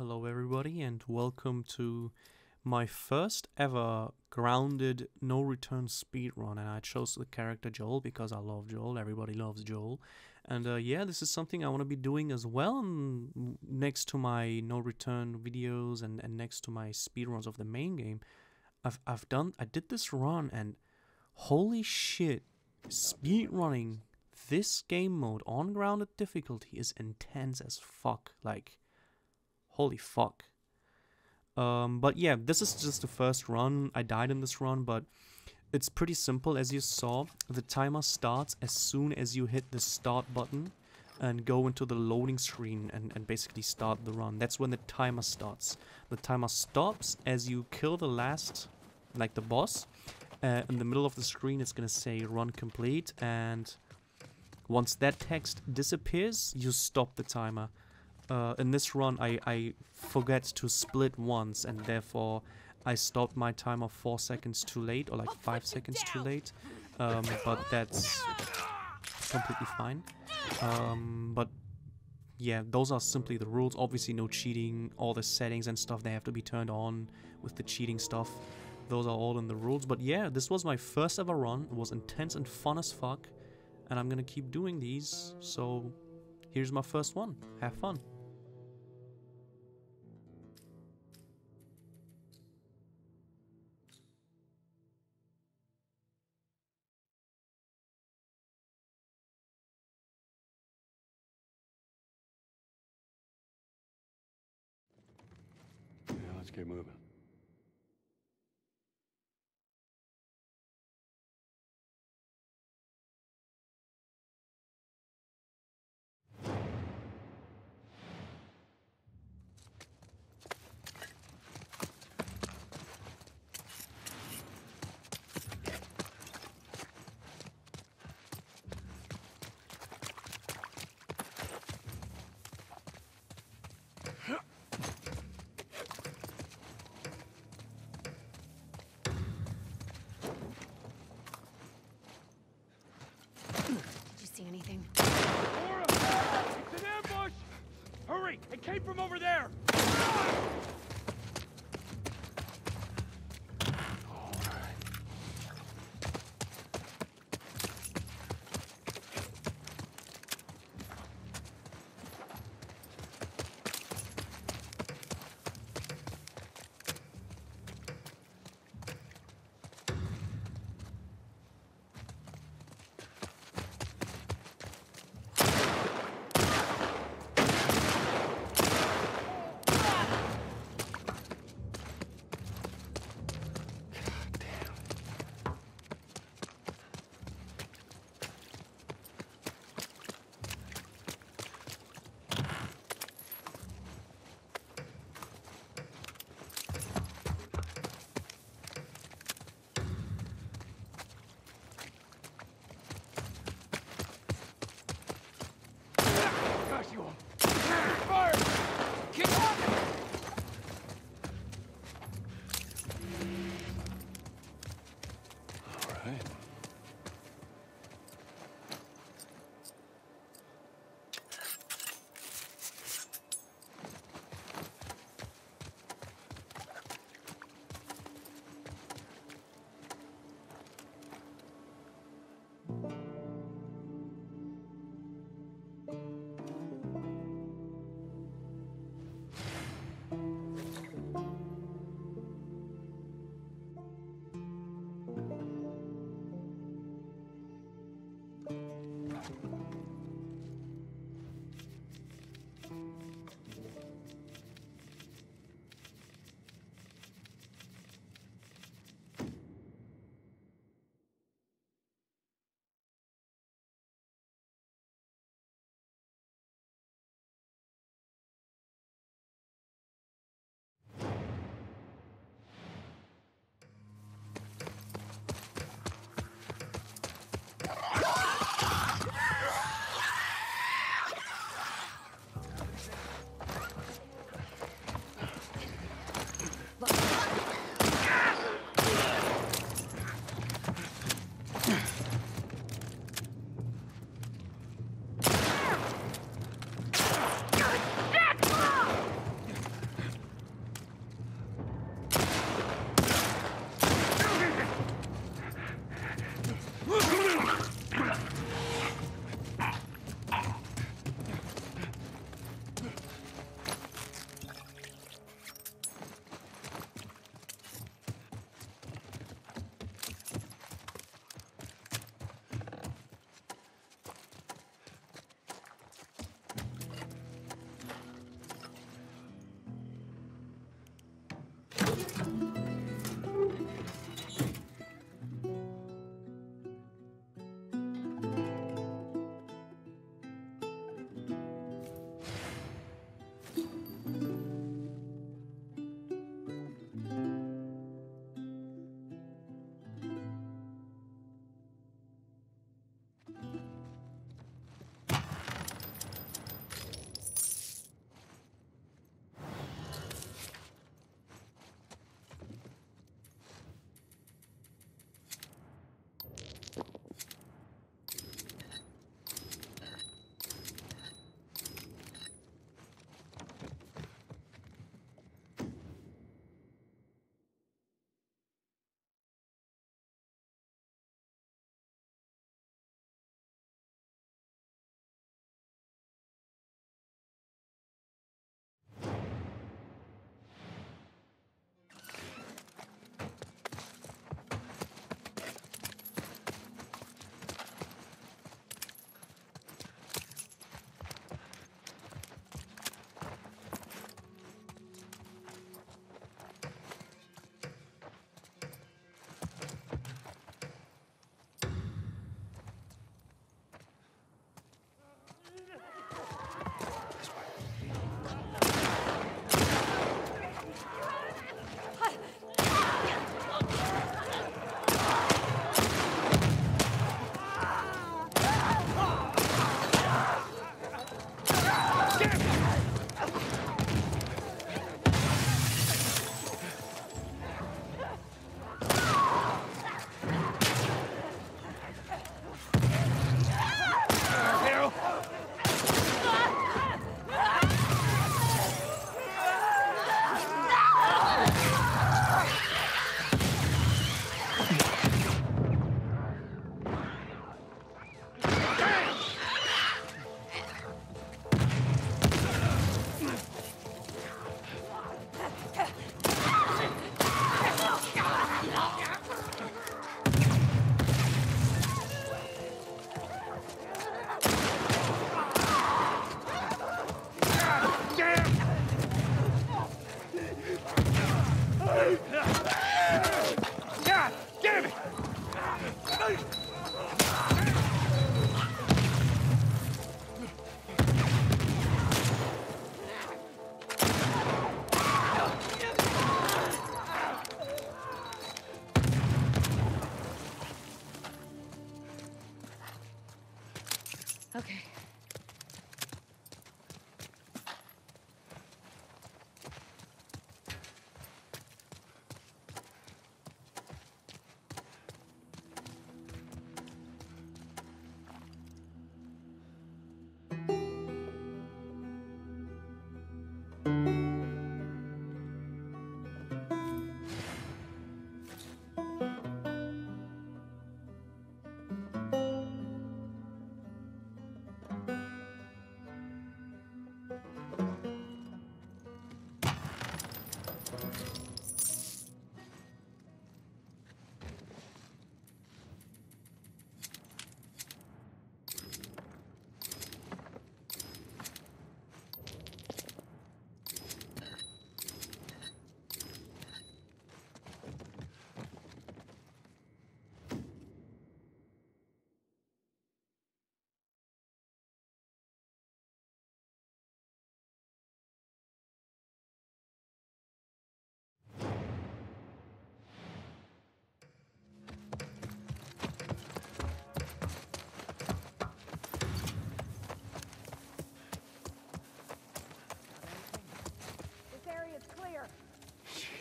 Hello, everybody, and welcome to my first ever grounded no return speedrun. And I chose the character Joel because I love Joel. Everybody loves Joel. And uh, yeah, this is something I want to be doing as well next to my no return videos and, and next to my speedruns of the main game. I've, I've done, I did this run and holy shit, speedrunning this game mode on grounded difficulty is intense as fuck. Like, holy fuck. Um, but yeah, this is just the first run. I died in this run, but it's pretty simple. As you saw, the timer starts as soon as you hit the start button and go into the loading screen and, and basically start the run. That's when the timer starts. The timer stops as you kill the last, like the boss. Uh, in the middle of the screen, it's gonna say run complete and once that text disappears, you stop the timer. Uh, in this run, I, I forget to split once, and therefore I stopped my timer 4 seconds too late, or like 5 seconds too late. Um, but that's completely fine. Um, but yeah, those are simply the rules. Obviously, no cheating. All the settings and stuff, they have to be turned on with the cheating stuff. Those are all in the rules. But yeah, this was my first ever run. It was intense and fun as fuck and I'm gonna keep doing these. So here's my first one. Have fun. Came from over there!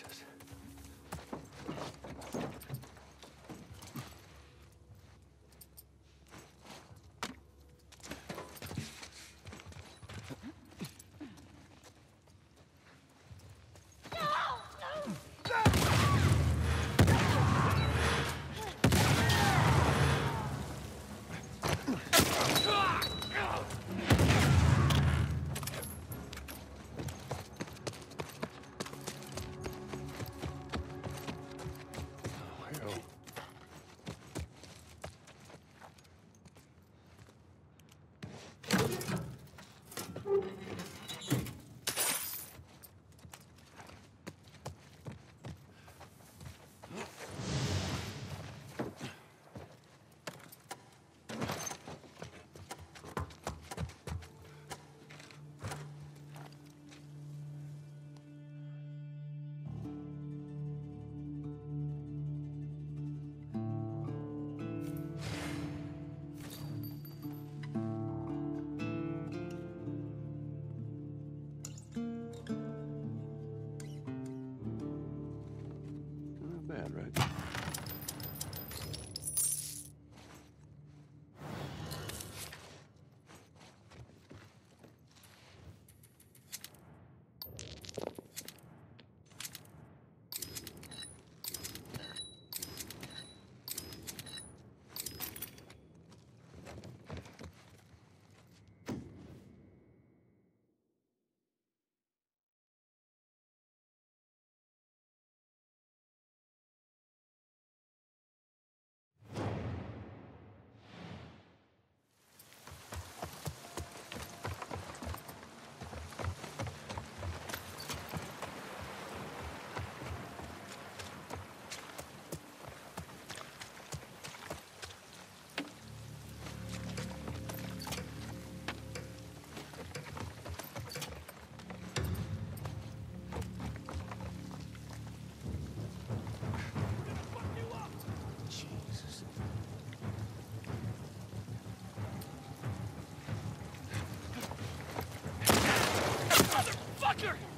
sorpresas. Motherfucker!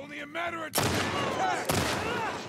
Only a matter of time.